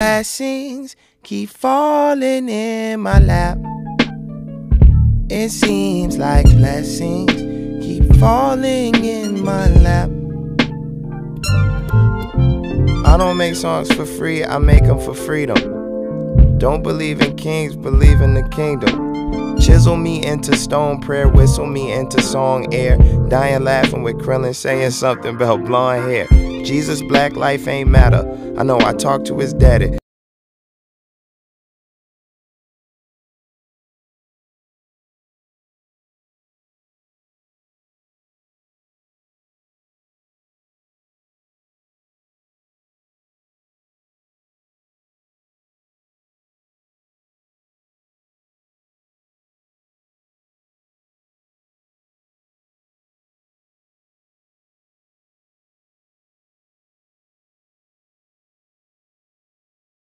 Blessings keep falling in my lap. It seems like blessings keep falling in my lap. I don't make songs for free, I make them for freedom. Don't believe in kings, believe in the kingdom. Chisel me into stone, prayer whistle me into song air. Dying laughing with Krillin saying something about blonde hair. Jesus' black life ain't matter. I know I talked to his daddy.